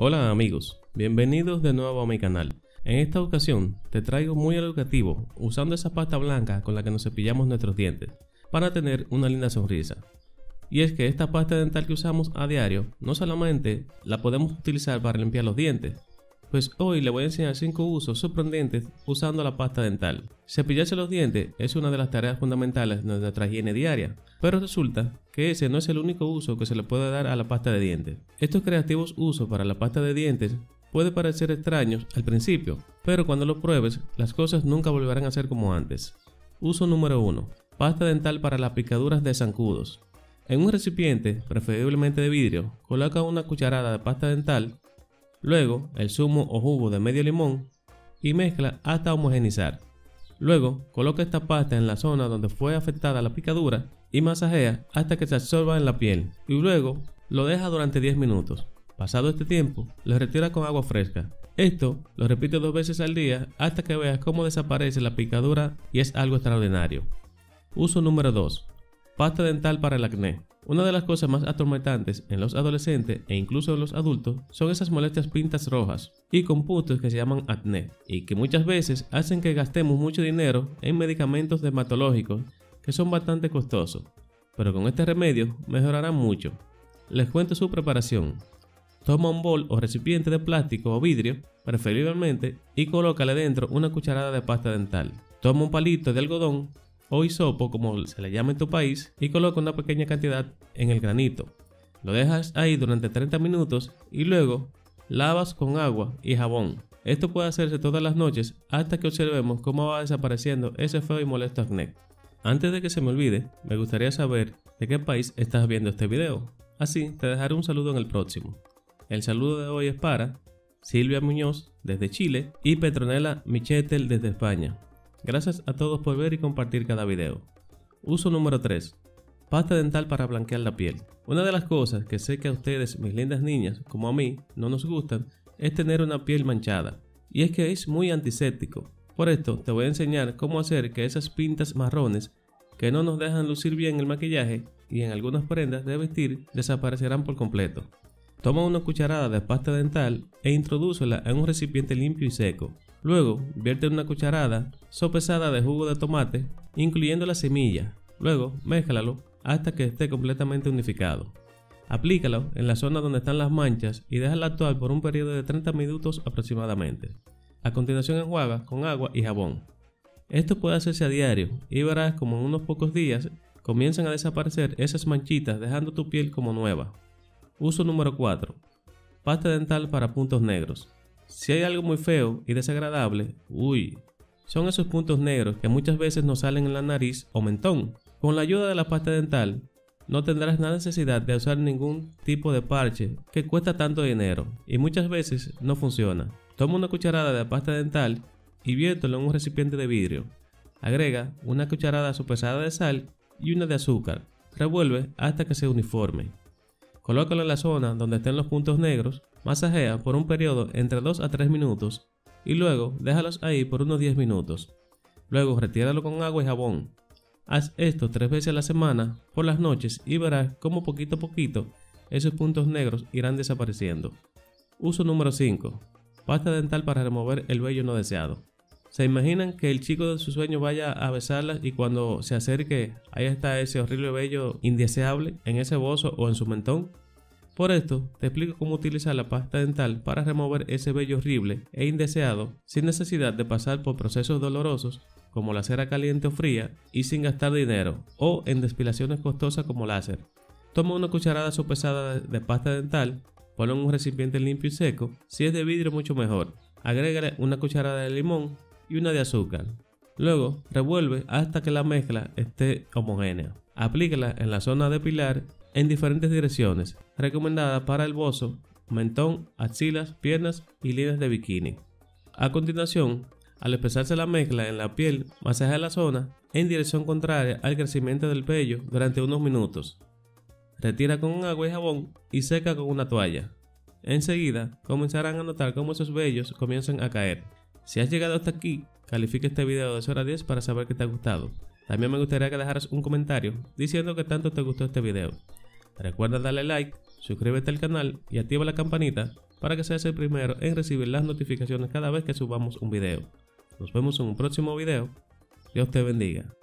Hola amigos, bienvenidos de nuevo a mi canal. En esta ocasión te traigo muy educativo usando esa pasta blanca con la que nos cepillamos nuestros dientes para tener una linda sonrisa. Y es que esta pasta dental que usamos a diario no solamente la podemos utilizar para limpiar los dientes, pues hoy le voy a enseñar 5 usos sorprendentes usando la pasta dental. Cepillarse los dientes es una de las tareas fundamentales de nuestra higiene diaria, pero resulta que ese no es el único uso que se le puede dar a la pasta de dientes. Estos creativos usos para la pasta de dientes pueden parecer extraños al principio, pero cuando lo pruebes las cosas nunca volverán a ser como antes. Uso número 1. Pasta dental para las picaduras de zancudos. En un recipiente, preferiblemente de vidrio, coloca una cucharada de pasta dental Luego, el zumo o jugo de medio limón y mezcla hasta homogenizar. Luego, coloca esta pasta en la zona donde fue afectada la picadura y masajea hasta que se absorba en la piel y luego lo deja durante 10 minutos. Pasado este tiempo, lo retira con agua fresca. Esto lo repite dos veces al día hasta que veas cómo desaparece la picadura y es algo extraordinario. Uso número 2. Pasta dental para el acné. Una de las cosas más atormentantes en los adolescentes e incluso en los adultos son esas molestias pintas rojas y con puntos que se llaman acné y que muchas veces hacen que gastemos mucho dinero en medicamentos dermatológicos que son bastante costosos, pero con este remedio mejorarán mucho. Les cuento su preparación. Toma un bol o recipiente de plástico o vidrio, preferiblemente, y colócale dentro una cucharada de pasta dental. Toma un palito de algodón o hisopo como se le llama en tu país y coloca una pequeña cantidad en el granito. Lo dejas ahí durante 30 minutos y luego lavas con agua y jabón. Esto puede hacerse todas las noches hasta que observemos cómo va desapareciendo ese feo y molesto acné. Antes de que se me olvide, me gustaría saber de qué país estás viendo este video. Así te dejaré un saludo en el próximo. El saludo de hoy es para Silvia Muñoz desde Chile y Petronela Michetel desde España. Gracias a todos por ver y compartir cada video. Uso número 3. Pasta dental para blanquear la piel. Una de las cosas que sé que a ustedes, mis lindas niñas, como a mí, no nos gustan, es tener una piel manchada. Y es que es muy antiséptico. Por esto te voy a enseñar cómo hacer que esas pintas marrones que no nos dejan lucir bien el maquillaje y en algunas prendas de vestir desaparecerán por completo. Toma una cucharada de pasta dental e introdúcela en un recipiente limpio y seco. Luego, vierte una cucharada sopesada de jugo de tomate, incluyendo la semilla. Luego, mézclalo hasta que esté completamente unificado. Aplícalo en la zona donde están las manchas y déjalo actuar por un periodo de 30 minutos aproximadamente. A continuación enjuaga con agua y jabón. Esto puede hacerse a diario y verás como en unos pocos días comienzan a desaparecer esas manchitas dejando tu piel como nueva. Uso número 4. Pasta dental para puntos negros. Si hay algo muy feo y desagradable, uy, son esos puntos negros que muchas veces nos salen en la nariz o mentón. Con la ayuda de la pasta dental, no tendrás la necesidad de usar ningún tipo de parche que cuesta tanto dinero y muchas veces no funciona. Toma una cucharada de pasta dental y viértelo en un recipiente de vidrio. Agrega una cucharada sopesada de sal y una de azúcar. Revuelve hasta que se uniforme. Colócalo en la zona donde estén los puntos negros Masajea por un periodo entre 2 a 3 minutos y luego déjalos ahí por unos 10 minutos. Luego retíralo con agua y jabón. Haz esto tres veces a la semana por las noches y verás cómo poquito a poquito esos puntos negros irán desapareciendo. Uso número 5. Pasta dental para remover el vello no deseado. ¿Se imaginan que el chico de su sueño vaya a besarla y cuando se acerque ahí está ese horrible vello indeseable en ese bozo o en su mentón? Por esto, te explico cómo utilizar la pasta dental para remover ese vello horrible e indeseado sin necesidad de pasar por procesos dolorosos como la cera caliente o fría y sin gastar dinero o en despilaciones costosas como láser. Toma una cucharada sopesada de pasta dental, ponla en un recipiente limpio y seco, si es de vidrio mucho mejor. Agrégale una cucharada de limón y una de azúcar. Luego revuelve hasta que la mezcla esté homogénea. Aplícala en la zona de pilar en diferentes direcciones, recomendada para el bozo, mentón, axilas, piernas y líneas de bikini. A continuación, al empezarse la mezcla en la piel, masajea la zona en dirección contraria al crecimiento del vello durante unos minutos. Retira con agua y jabón y seca con una toalla. Enseguida comenzarán a notar cómo esos vellos comienzan a caer. Si has llegado hasta aquí, califica este video de 0 a 10 para saber que te ha gustado. También me gustaría que dejaras un comentario diciendo que tanto te gustó este video. Recuerda darle like, suscríbete al canal y activa la campanita para que seas el primero en recibir las notificaciones cada vez que subamos un video. Nos vemos en un próximo video. Dios te bendiga.